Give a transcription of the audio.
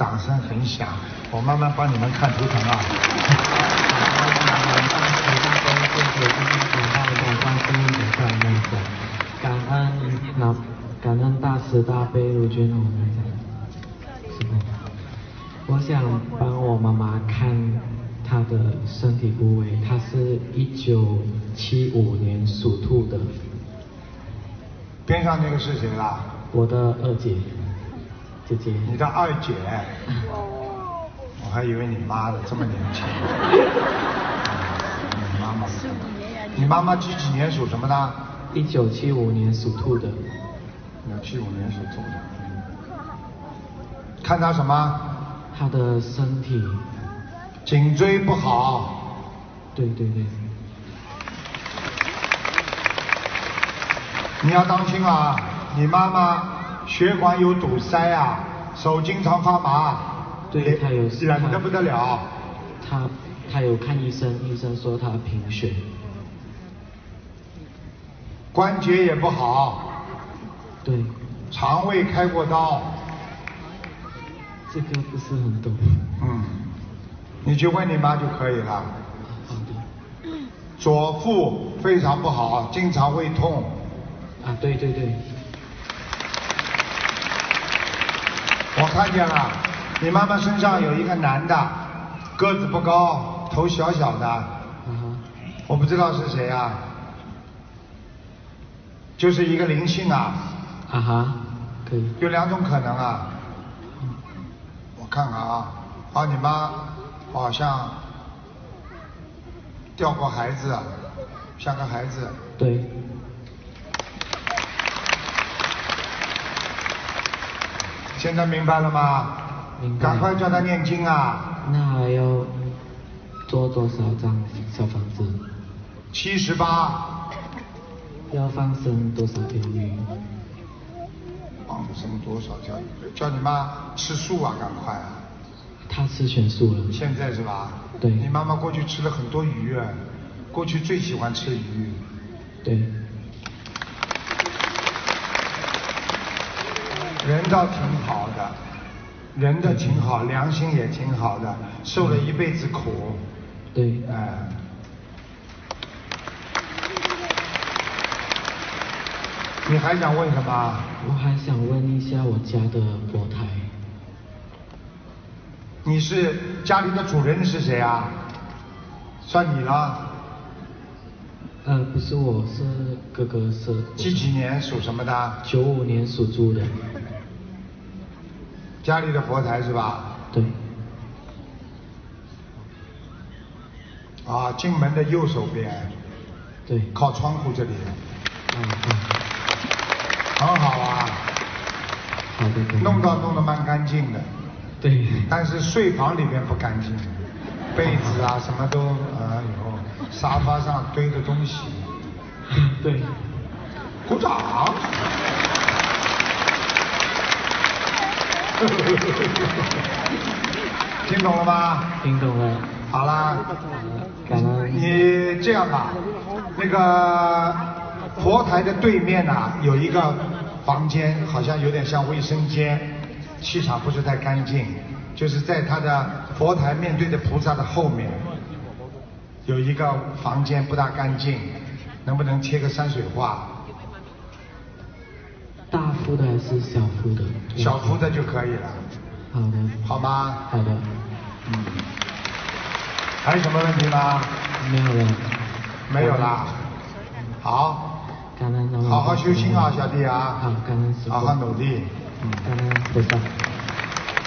掌声很响。我慢慢帮你们看图腾啊。感恩老感恩大慈大悲卢军宏师傅，我想帮我妈妈看她的身体部位，她是一九七五年属兔的。边上那个是谁啦？我的二姐，姐姐。你的二姐？我还以为你妈的这么年轻。你妈妈。你妈妈几几年属什么的？一九七五年属兔的。一九七五年属兔的。看她什么？她的身体。颈椎不好。对对对。你要当心啊！你妈妈血管有堵塞啊，手经常发麻。对，他有。冷的不得了。他他有看医生，医生说他贫血。关节也不好，对，肠胃开过刀，这个不是很懂。嗯，你去问你妈就可以了。好的。左腹非常不好，经常胃痛。啊，对对对。我看见了，你妈妈身上有一个男的，个子不高，头小小的。嗯我不知道是谁啊。就是一个灵性啊！啊哈，可以。有两种可能啊。我看看啊，啊，你妈好像掉过孩子，像个孩子。对。现在明白了吗？明白。赶快叫他念经啊！那还要做多少张小房子？七十八。要放生多少条鱼？放生多少条鱼？叫你妈吃素啊，赶快！她吃全素了。现在是吧？对。你妈妈过去吃了很多鱼啊，过去最喜欢吃鱼。对。人倒挺好的，人的挺好，良心也挺好的，受了一辈子苦。对。哎。你还想问什么？我还想问一下我家的佛台。你是家里的主人是谁啊？算你了。呃，不是我，是哥哥是。几几年属什么的？九五年属猪的。家里的佛台是吧？对。啊，进门的右手边。对。靠窗户这里。嗯嗯。很好啊，好的，弄到弄得蛮干净的，对，但是睡房里面不干净，被子啊 什么都，哎呦，沙发上堆的东西，对，鼓掌，听懂了吗？听懂了。好啦，你这样吧，那个。佛台的对面呐，有一个房间，好像有点像卫生间，气场不是太干净。就是在他的佛台面对的菩萨的后面，有一个房间不大干净，能不能贴个山水画？大幅的还是小幅的？小幅的就可以了。好的。好吗？好的。嗯。还有什么问题吗？没有了。没有啦。好。好好修心啊，小弟啊！好，感恩师好好努力。嗯，感恩菩萨。